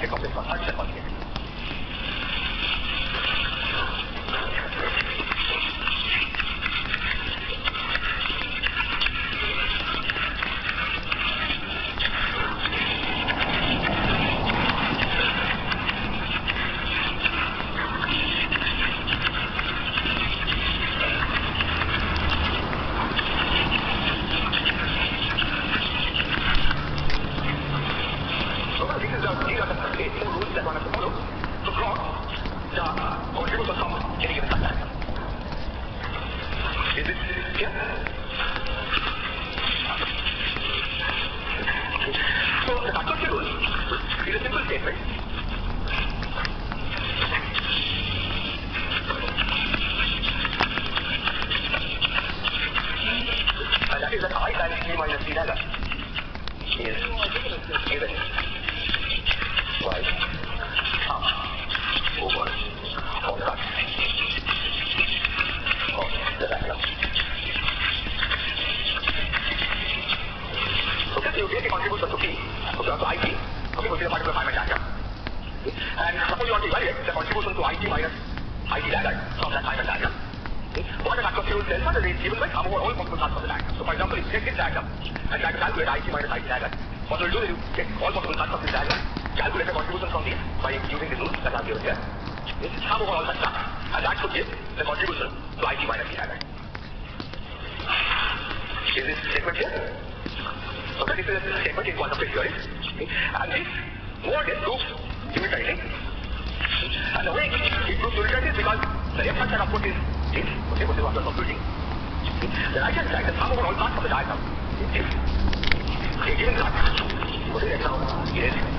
せかせか、せかせか。So what we'll do is you take all possible parts of this diagram, calculate the contribution from these by using the rules that are given here. This is sum over all such parts. And that should give the contribution to IT minus IT dagger. Is this statement here? Okay, this is a statement in quantum field theory. And this more or less proves unitary. And the way it proves unitary is because the left hand side output is this, okay, what is what we're computing. The right hand side, the sum over all parts of the diagram is this. Okay, given that, いいですね。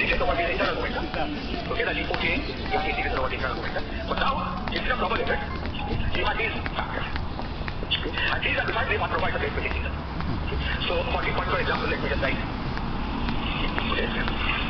Are supposed to compute the integration over the internal momentum. Okay, the D4K, you have the integration over the internal momentum. But now, instead of double limit, you have these factors. And these are defined what provides the rate integral. So for this particular example, let me just write. Okay.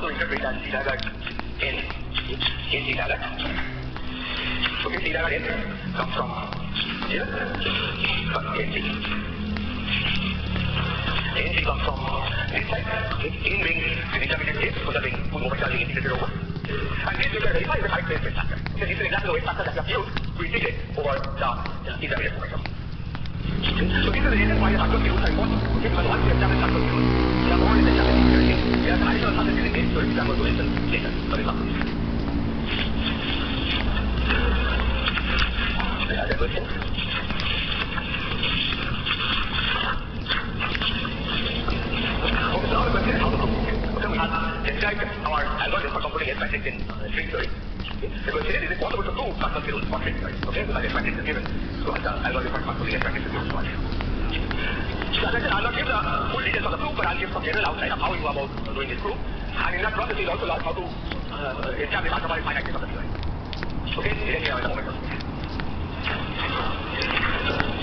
the integral is also interpreted as theta dot n in theta dot. Okay, theta dot n comes from here, from NT. NT comes from this side, okay, n being the intermediate case, so that being full moment are being integrated over. And this we can verify is the right placement factor. This is exactly the weight factor that we have used to integrate over the intermediate momentum. So this is the reason why the factor fuels are important. Okay, because once you establish factor fuels, they are more or less established in your case. There are some additional factors in the case, so we are going to mention later, for example. Any other questions? Okay, so now the question is used. Computing S matrix in uh, string theory. Okay, the question is, is it possible to prove factor fuels for string theory? Okay, because S matrix is given. So the algorithm for computing S matrix is given to us. So as I said, I'll not give the full details of the proof, but I'll give some general outline of how we go about doing this proof. And in that process, we'll also learn how to uh, establish algebraic finiteness of the theory. Okay.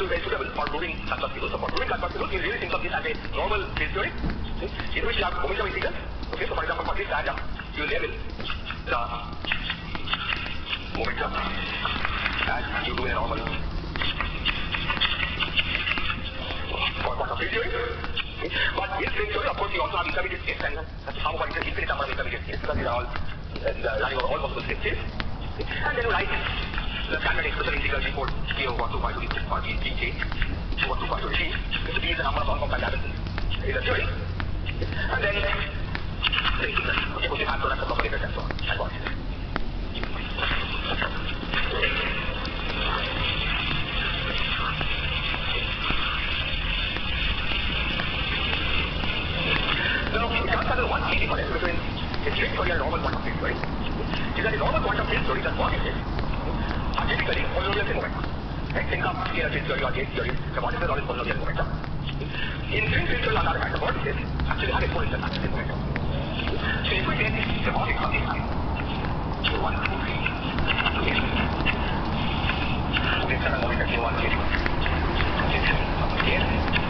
To be very suitable for proving such possible. So for proving such possible, you really think of this as a normal field theory, okay, in which you have momentum integral. Okay, so for example, for this diagram, you label the momentum as you do in a normal for quantum field theory. Okay. But in field theory, of course, you also have intermediate states and that's how about infinite number of intermediate states because these are all uh, running over all possible states. Okay. And then you write the standard expression integral before k over 2 pi to the for b j over 2 pi to g. This b is the number of uncompiled atoms in the theory. And then the integral. Okay, which is hand product of operators and so on. And what? Now, we can't consider one key difference between a string theory and a normal quantum field theory. Is that in normal quantum field theory, the coordinates are typically polynomials in momentum. Right? Think of scalar field theory or gauge theory, the coordinates are always polynomial in momentum. In string field theory, on the other hand, the coordinates actually have exponential values in momentum. So if we take the coordinates of this time, so 1, 2, 3, okay. So this is a momentum K1, K2, K3, okay.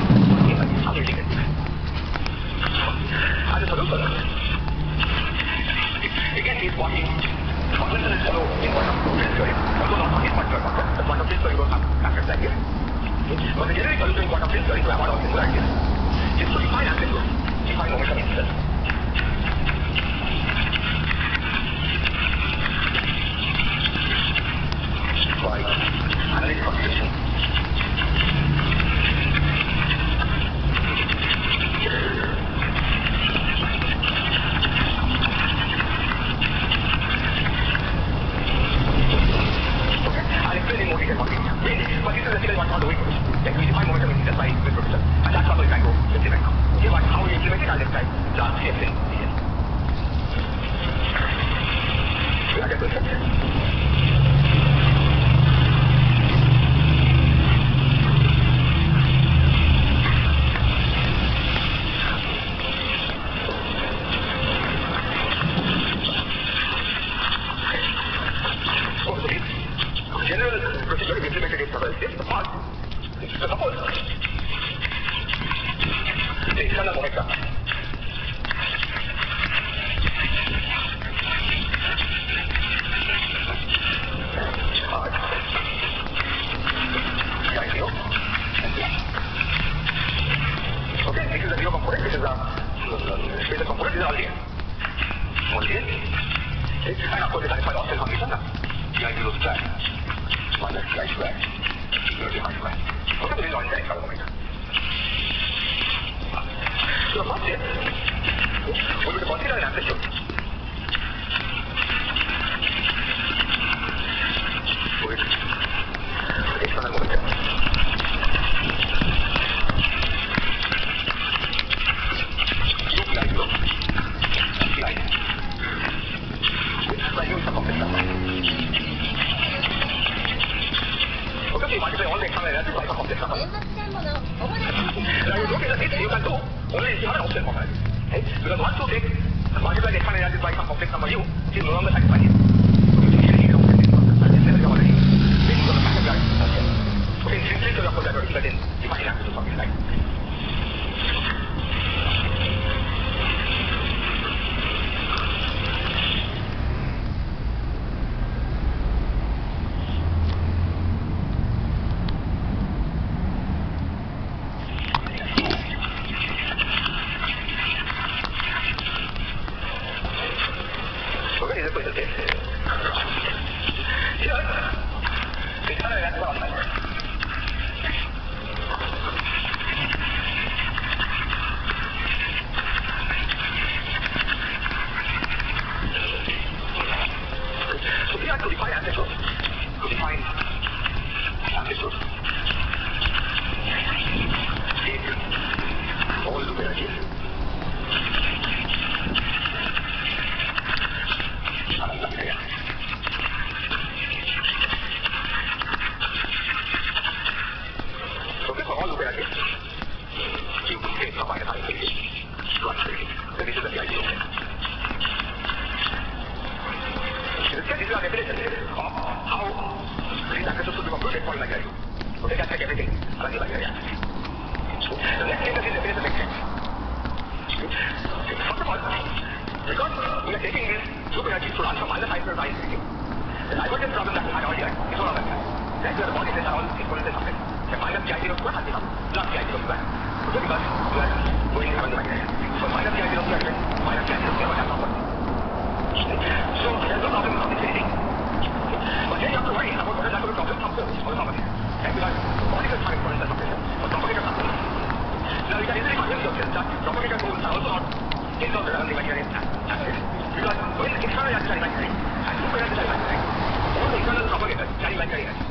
这个后边就是一个点，另外一个就是上面。utilizaron dispones de papel. Se meinen die Einladung zu handeln. Lass die Einladung sein. Und wenn was, bleibt, wo ich jemand meine. Von meiner die Einladung zu handeln, meiner die Einladung zu handeln. So, der Sonne auf dem Kopf ist erledigt. Und der Jahr zu rein, aber der Sonne auf dem Kopf ist voll haben. Er bleibt, ohne das Zeit von der Sonne. Und doch wieder ab. Na, ich kann nicht mal hin, so viel Zeit. Doch wieder gut, also. Den Sonne haben die Menschen jetzt. Wir sollten, wenn ich kann ja gleich rein. Also, wir werden gleich rein. Und ich kann das noch wieder, gleich rein.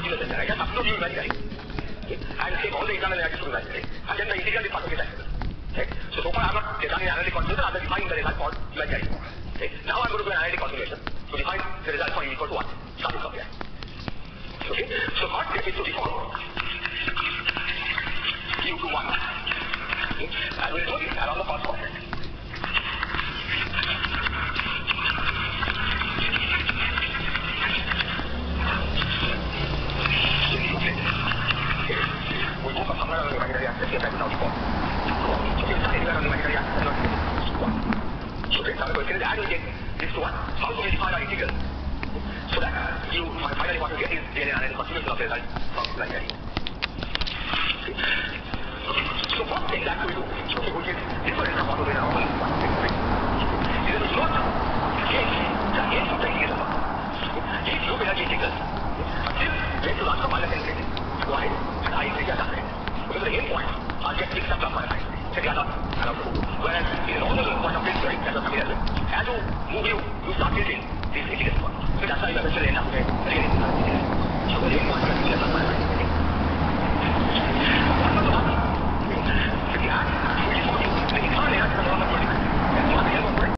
فضيلة الدرجات مقصود المدري هنسيب عوض examine الرياضي المدري عشان ده يتيجي لفضيلة الدرجات So so far I'm not designing analytic calculation, I'm defining the result for imaginary. Okay. Now I'm going to do an analytic calculation to define the result for equal to 1, starting from here. Okay. So what step is to define Q to 1. Okay. I will do it around the first.